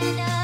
know